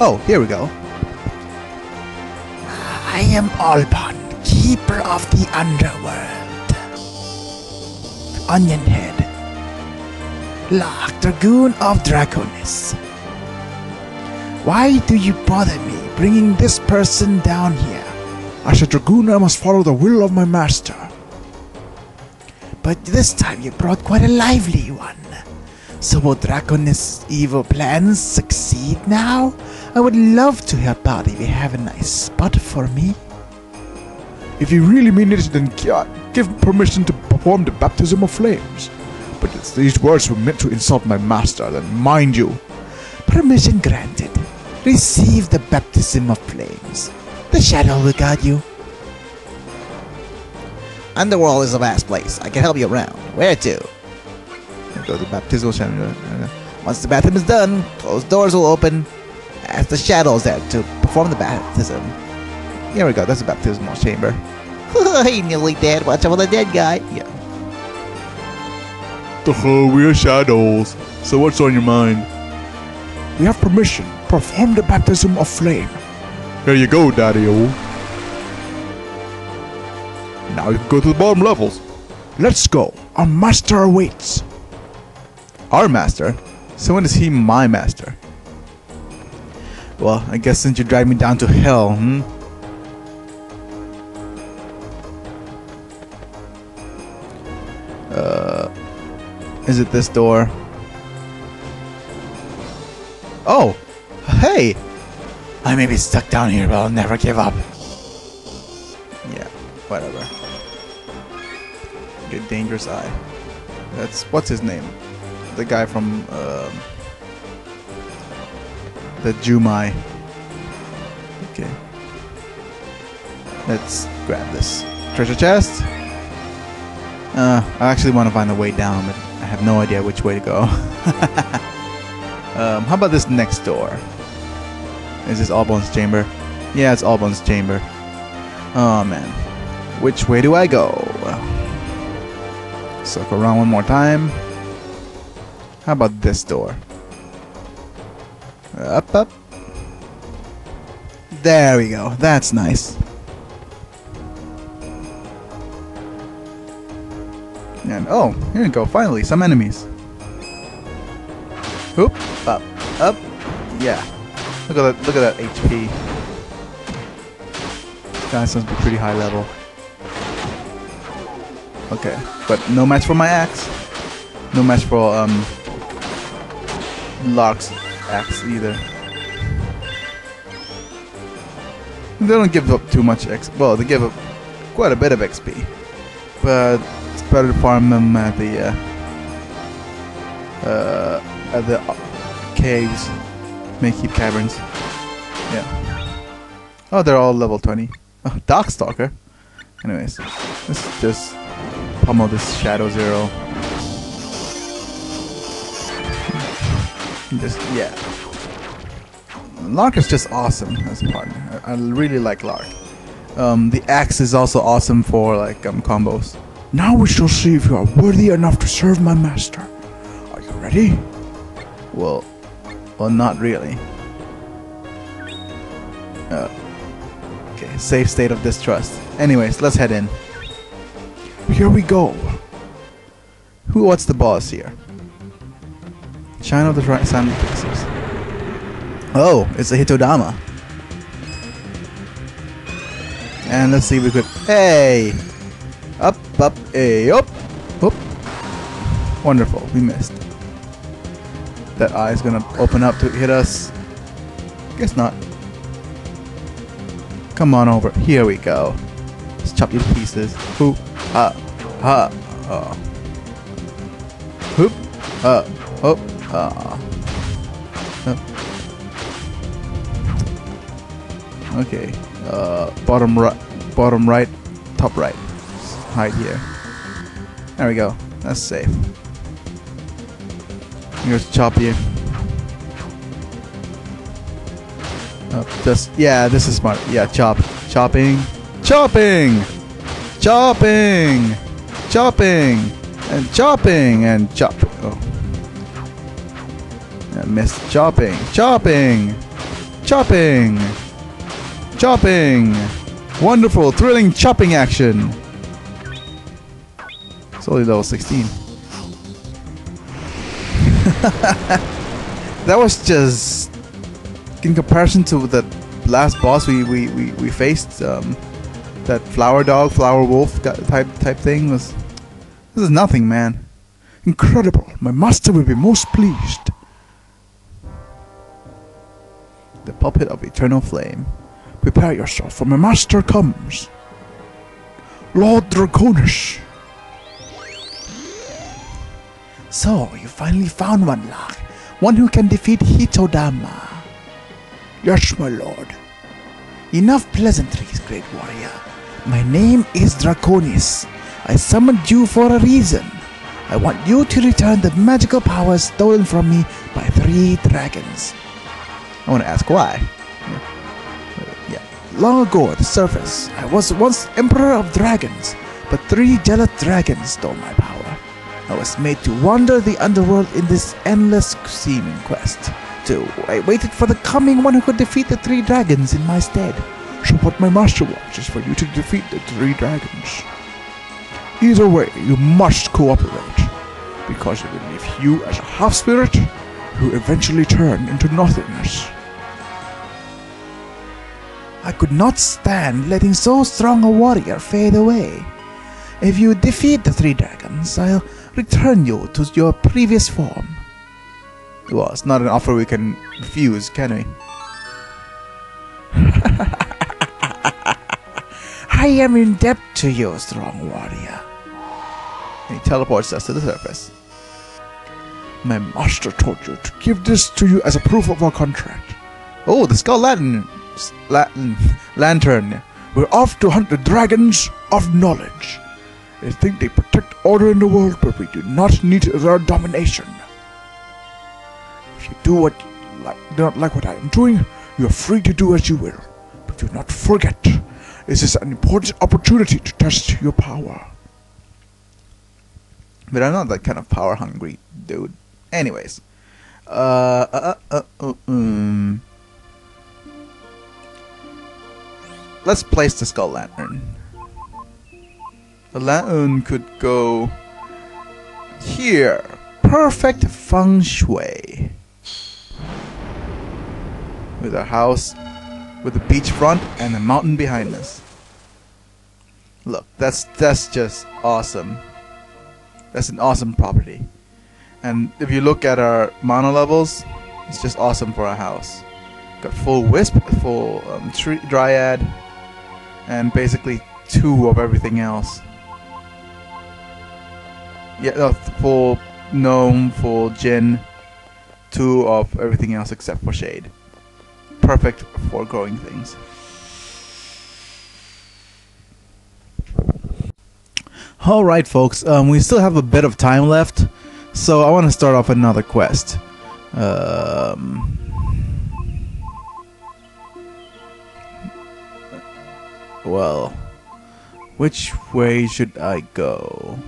Oh, here we go. I am Albon, keeper of the underworld. Onion Head. Larc, Dragoon of Drakonis. Why do you bother me bringing this person down here? As a dragoon, I must follow the will of my master. But this time you brought quite a lively one. So will Drakonis' evil plans succeed now? I would love to help out if you have a nice spot for me. If you really mean it, then give permission to perform the baptism of flames. But if these words were meant to insult my master, then mind you, Permission granted. Receive the baptism of flames. The shadow will guide you. Underworld is a vast place. I can help you around. Where to? Go to baptismal chamber. Once the baptism is done, closed doors will open. Ask the shadows there to perform the baptism. Here we go. That's the baptismal chamber. he nearly dead. Watch out for the dead guy. Yeah. the we are shadows. So what's on your mind? We have permission. Perform the baptism of flame. Here you go, Daddy-o. Now you can go to the bottom levels. Let's go. Our master awaits. Our master? So when is he my master? Well, I guess since you dragged me down to hell, hmm? Uh, is it this door? Oh, hey! I may be stuck down here, but I'll never give up. Yeah, whatever. Good dangerous eye. That's what's his name? The guy from um, the Jumai. Okay. Let's grab this treasure chest. Uh, I actually want to find a way down, but I have no idea which way to go. um, how about this next door? Is this Albon's chamber? Yeah, it's Albon's chamber. Oh man. Which way do I go? Circle around one more time. How about this door? Up, up. There we go. That's nice. And oh, here we go. Finally, some enemies. Oop, up, up. Yeah. Look at that. Look at that HP. That sounds be pretty high level. Okay, but no match for my axe. No match for um Larc's axe either. They don't give up too much X. Well, they give up quite a bit of XP, but it's better to farm them at the uh, uh, at the caves, Mekiv caverns. Yeah. Oh, they're all level 20. Oh, Darkstalker. Anyways, let's just pummel this Shadow Zero. Just yeah. Larc is just awesome as a partner. I, I really like Larc. Um, the axe is also awesome for like um, combos. Now we shall see if you are worthy enough to serve my master. Are you ready? Well, well, not really. Uh, okay, safe state of distrust. Anyways, let's head in. Here we go. Who? What's the boss here? Shine of the right Sun Pixies. Oh, it's a Hitodama. And let's see if we could. Hey! Up, up, hey, up! Whoop! Wonderful, we missed. That eye is gonna open up to hit us. Guess not. Come on over. Here we go. Let's chop you to pieces. Hoop, ha, ha, oh. Hoop, uh, ha, hoop, Hup. Okay. Uh, bottom right, bottom right, top right. Just hide here. There we go. That's safe. Here's chop you. Uh, just yeah, this is smart. Yeah, chop, chopping, chopping, chopping, chopping, and chopping and chop. Missed chopping, chopping. Chopping! Chopping! Wonderful, thrilling chopping action! It's only level 16. that was just in comparison to the last boss we we, we, we faced um, that flower dog flower wolf type type thing was this is nothing man Incredible. My master will be most pleased. The puppet of eternal flame Prepare yourself, for my master comes. Lord Drakonis. So, you finally found one, Larc. One who can defeat Hitodama. Yes, my lord. Enough pleasantries, great warrior. My name is Drakonis. I summoned you for a reason. I want you to return the magical powers stolen from me by three dragons. I want to ask why yeah Long ago at the surface, I was once Emperor of Dragons, but three jealous dragons stole my power. I was made to wander the underworld in this endless seeming quest. So I waited for the coming one who could defeat the three dragons in my stead. So what my master wants is for you to defeat the three dragons. Either way, you must cooperate, because it will leave you as a half-spirit who eventually turn into nothingness. I could not stand letting so strong a warrior fade away. If you defeat the three dragons, I'll return you to your previous form. well it's not an offer we can refuse can we I am in debt to you, strong warrior. and he teleports us to the surface My master told you to give this to you as a proof of our contract. oh the skull lantern Latin lantern We're off to hunt the dragons of knowledge. They think they protect order in the world, but we do not need their domination. If you do what like, do not like what I am doing, you are free to do as you will. But do not forget, this is an important opportunity to test your power. But I'm not that kind of power hungry dude. Anyways. Uh, uh, uh, uh, um. Let's place the skull lantern. The lantern could go here. Perfect feng shui. With our house, with the beach front and the mountain behind us. Look, that's that's just awesome. That's an awesome property. And if you look at our mana levels, it's just awesome for a house. Got full wisp, full um, tree, dryad, and basically two of everything else. Yeah, no, full gnome, full Jinn, two of everything else except for shade. Perfect for growing things. All right, folks. Um, we still have a bit of time left, so I want to start off another quest. Um, well, which way should I go?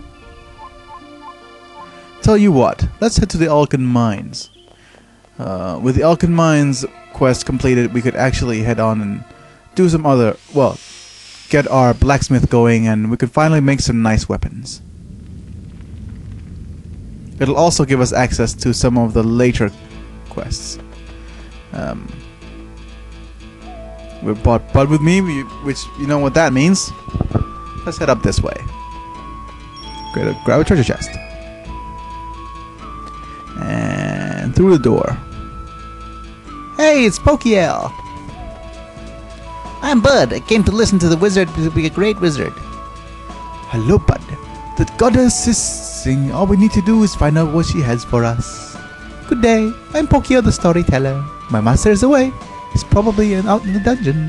Tell you what, let's head to the Alkan Mines. Uh, with the Alkan Mines quest completed, we could actually head on and do some other, well, get our blacksmith going and we could finally make some nice weapons. It'll also give us access to some of the later quests. Um, we bought Bud with me, we- which you know what that means. Let's head up this way. Grab a, grab a treasure chest. And through the door. Hey, it's Pokiehl! I'm Bud. I came to listen to the wizard to be a great wizard. Hello, Bud. The goddess is sing. All we need to do is find out what she has for us. Good day. I'm Pokio the storyteller. My master is away. He's probably in, out in the dungeon.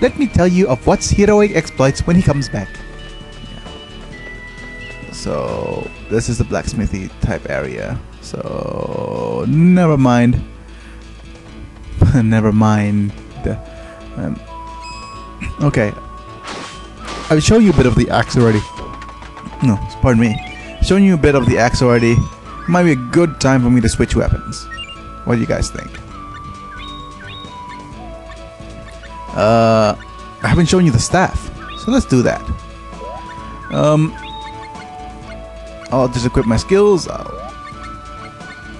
Let me tell you of what's heroic exploits when he comes back. So this is the blacksmithy type area. So never mind. never mind. Um, okay. I've shown you a bit of the axe already. No, pardon me. Shown you a bit of the axe already. Might be a good time for me to switch weapons. What do you guys think? Uh, I haven't shown you the staff, so let's do that. Um, I'll just equip my skills. I'll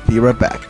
be right back.